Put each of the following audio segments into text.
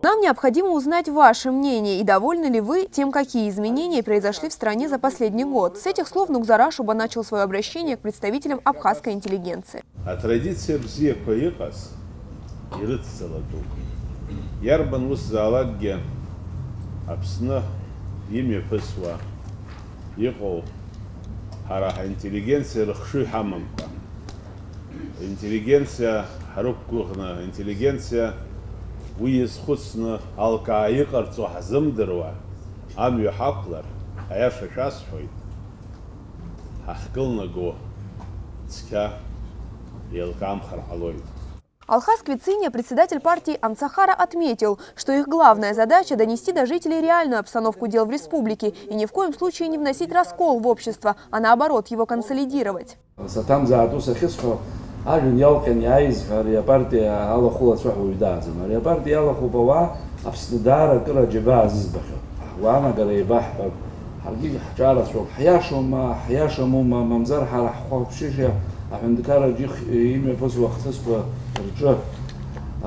Нам необходимо узнать ваше мнение и довольны ли вы тем, какие изменения произошли в стране за последний год. С этих слов Нугзара Шуба начал свое обращение к представителям абхазской интеллигенции. Атрадиция бзиақәа иҟаз ирыццалатәуп. Иарбан ус заалакгьы Аԥсны имҩаԥысуа иҟоу ҳара ҳаинтеллигенциа рыхшыҩ ҳамамкәа. Интеллигенциа ҳрықәгәыӷны, интеллигенциа уи иазхәыцны алкаа иҟарҵо ҳзымдыруа амҩа ҳақәлар, аиаша шәасҳәоит, ҳахькылнаго цқьа еилкаамхар ҟалоит. Алхаз Квициния, председатель партии Амцахара, отметил, что их главная задача – донести до жителей реальную обстановку дел в республике и ни в коем случае не вносить раскол в общество, а наоборот его консолидировать. ажәҩан иалҟьан иааиз ҳәа ари апартиа алахәыла ацәаҳәа уаҩ дааӡам. Ари апартиа иалахәуп ауаа Аԥсны даара акыр аџьабаа азызбахьоуп. Ҳгәаанагара еибаҳҳәап, ҳаргьы ҳҿарацәоуп, ҳиашоума, ҳиашамоума, мамзар ҳара ҳхәаԥшышьа аҳәынҭқарраҿ имҩаԥысуа ахҭысқәа рҿы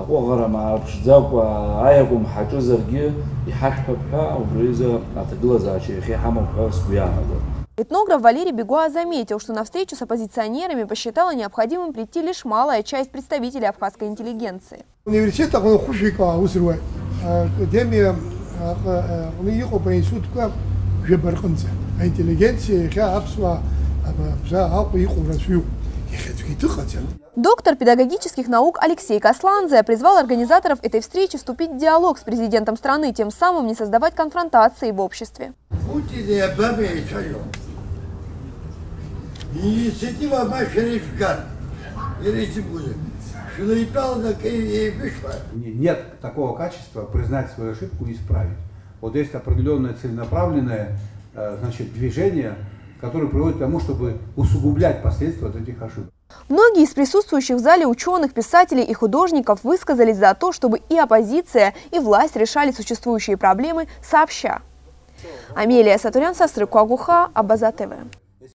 аҟәыӷара маарԥшӡакәа аиакәым ҳаҿызаргьы иҳашәҳәап ҳәа убри азы аҭагылазаашьа иахьа иҳамоуп ҳәа сгәы иаанагоит. Этнограф Валерий Бегуа заметил, что на встречу с оппозиционерами посчитала необходимым прийти лишь малая часть представителей абхазской интеллигенции. Университет Доктор педагогических наук Алексей Касланзе призвал организаторов этой встречи вступить в диалог с президентом страны, тем самым не создавать конфронтации в обществе. Инициатива Машерифган. Или будет. Нет такого качества признать свою ошибку и исправить. Вот есть определенное целенаправленное э, значит, движение, которое приводит к тому, чтобы усугублять последствия от этих ошибок. Многие из присутствующих в зале ученых, писателей и художников высказались за то, чтобы и оппозиция, и власть решали существующие проблемы сообща. Амелия Сатурян, Састры Куагуха, Абаза ТВ.